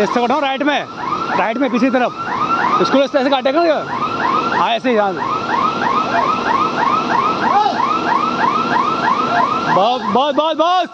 और कटाओ राइट में। राइट में, पीछे तरफ़। इसको इस ऐसे से काटेगा हाँ ऐसे ही हाँ। बहुत बहुत बहुत बहुत